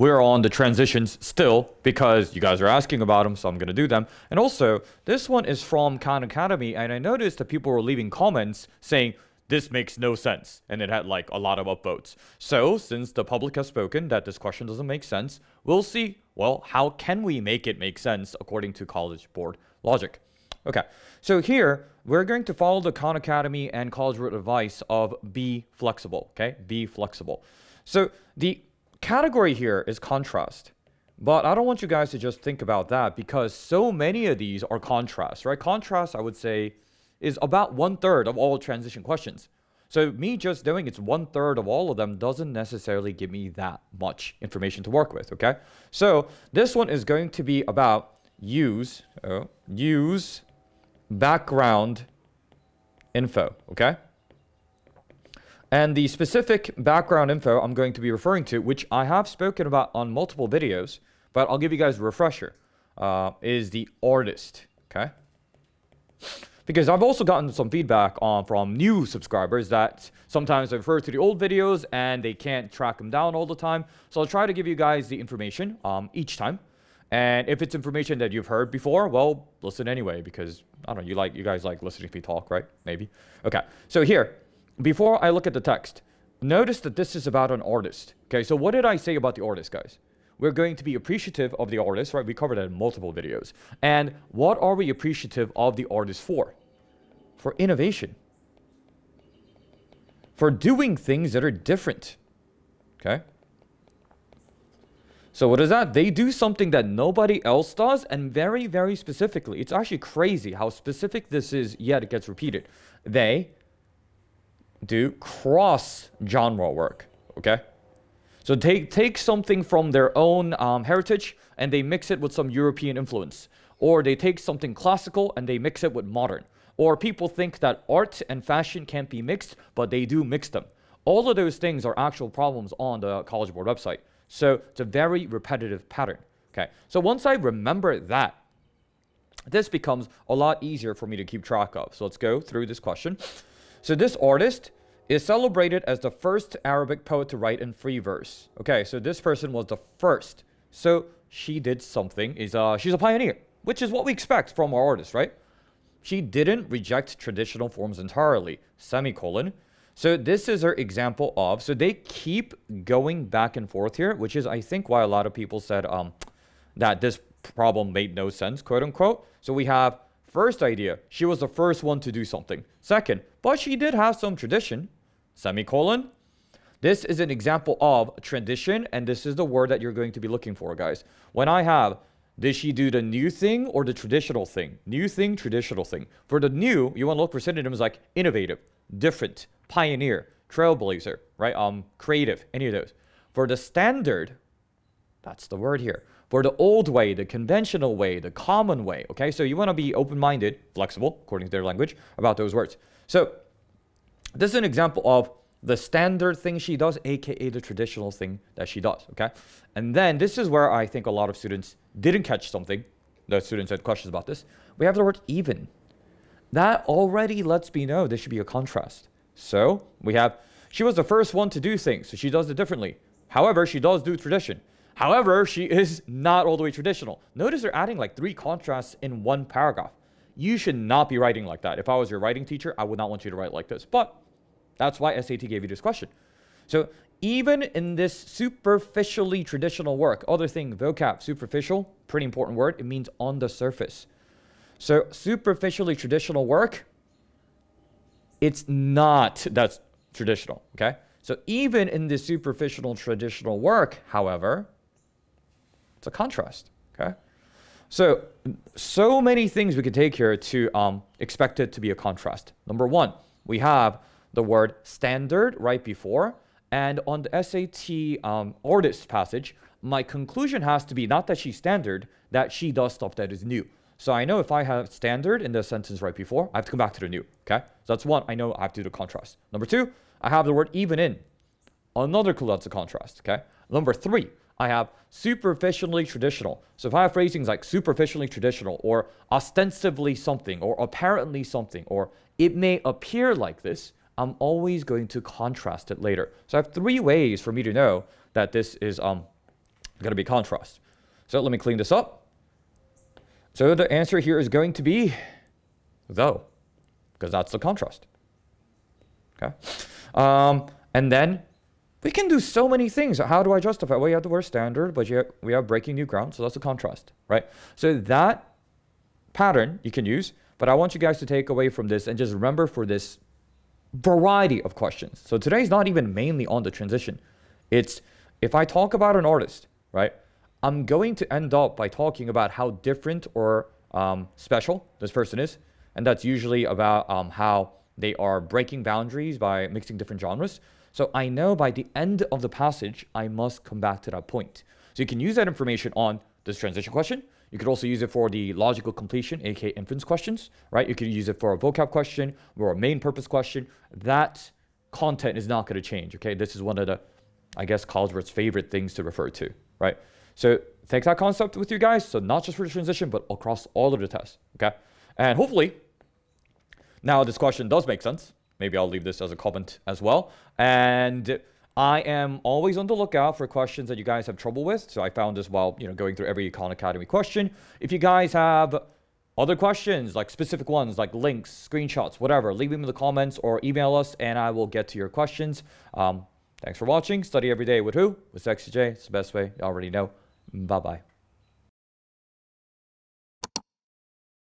we're on the transitions still because you guys are asking about them, so I'm going to do them. And also, this one is from Khan Academy, and I noticed that people were leaving comments saying, this makes no sense, and it had like a lot of upvotes. So, since the public has spoken that this question doesn't make sense, we'll see, well, how can we make it make sense according to College Board logic? Okay, so here, we're going to follow the Khan Academy and College Board advice of be flexible, okay? Be flexible. So, the category here is contrast. But I don't want you guys to just think about that because so many of these are contrast, right? Contrast, I would say, is about one third of all transition questions. So me just doing it's one third of all of them doesn't necessarily give me that much information to work with, okay? So this one is going to be about use, oh, use background info, okay? And the specific background info I'm going to be referring to, which I have spoken about on multiple videos, but I'll give you guys a refresher, uh, is the artist, okay? Because I've also gotten some feedback on from new subscribers that sometimes I refer to the old videos and they can't track them down all the time. So I'll try to give you guys the information um, each time. And if it's information that you've heard before, well, listen anyway, because I don't know, you like you guys like listening to me talk, right? Maybe. Okay. So here, before I look at the text, notice that this is about an artist. Okay, so what did I say about the artist, guys? We're going to be appreciative of the artist, right? We covered that in multiple videos. And what are we appreciative of the artist for? For innovation. For doing things that are different. Okay? So what is that? They do something that nobody else does and very, very specifically. It's actually crazy how specific this is, yet it gets repeated. They do cross genre work. Okay, so take take something from their own um, heritage and they mix it with some European influence, or they take something classical and they mix it with modern. Or people think that art and fashion can't be mixed, but they do mix them. All of those things are actual problems on the College Board website. So it's a very repetitive pattern. Okay, so once I remember that, this becomes a lot easier for me to keep track of. So let's go through this question. So this artist is celebrated as the first Arabic poet to write in free verse. Okay, so this person was the first. So she did something. Is uh, She's a pioneer, which is what we expect from our artist, right? She didn't reject traditional forms entirely, semicolon. So this is her example of, so they keep going back and forth here, which is, I think, why a lot of people said um, that this problem made no sense, quote unquote. So we have First idea, she was the first one to do something. Second, but she did have some tradition. Semicolon. This is an example of tradition, and this is the word that you're going to be looking for, guys. When I have, did she do the new thing or the traditional thing? New thing, traditional thing. For the new, you want to look for synonyms like innovative, different, pioneer, trailblazer, right? Um, creative, any of those. For the standard, that's the word here for the old way, the conventional way, the common way. Okay, so you want to be open minded, flexible, according to their language, about those words. So, this is an example of the standard thing she does, aka the traditional thing that she does. Okay, and then this is where I think a lot of students didn't catch something. The students had questions about this. We have the word even. That already lets me know there should be a contrast. So we have she was the first one to do things, so she does it differently. However, she does do tradition. However, she is not all the way traditional. Notice they're adding like three contrasts in one paragraph. You should not be writing like that. If I was your writing teacher, I would not want you to write like this. But that's why SAT gave you this question. So even in this superficially traditional work, other thing, vocab, superficial, pretty important word. It means on the surface. So superficially traditional work, it's not that's traditional, okay? So even in this superficial traditional work, however, it's a contrast, okay? So, so many things we can take here to um, expect it to be a contrast. Number one, we have the word standard right before. And on the SAT um, artist passage, my conclusion has to be not that she's standard, that she does stuff that is new. So I know if I have standard in the sentence right before, I have to come back to the new, okay? So that's one, I know I have to do the contrast. Number two, I have the word even in. Another clue that's a contrast, okay? Number three, I have superficially traditional. So if I have phrasings like superficially traditional or ostensibly something or apparently something or it may appear like this, I'm always going to contrast it later. So I have three ways for me to know that this is um, going to be contrast. So let me clean this up. So the answer here is going to be though, because that's the contrast. Okay. Um, and then we can do so many things. How do I justify? Well, you have the word standard, but we are breaking new ground, so that's a contrast, right? So that pattern you can use, but I want you guys to take away from this and just remember for this variety of questions. So today's not even mainly on the transition. It's if I talk about an artist, right? I'm going to end up by talking about how different or um, special this person is. And that's usually about um, how they are breaking boundaries by mixing different genres. So I know by the end of the passage, I must come back to that point. So you can use that information on this transition question. You could also use it for the logical completion, aka inference questions, right? You could use it for a vocab question or a main purpose question. That content is not going to change, okay? This is one of the, I guess, College Board's favorite things to refer to, right? So take that concept with you guys. So not just for the transition, but across all of the tests, okay? And hopefully, now this question does make sense. Maybe I'll leave this as a comment as well. And I am always on the lookout for questions that you guys have trouble with. So I found this while, you know, going through every Khan Academy question. If you guys have other questions, like specific ones, like links, screenshots, whatever, leave them in the comments or email us and I will get to your questions. Um, thanks for watching. Study every day with who? With Sexy J. It's the best way. You already know. Bye-bye.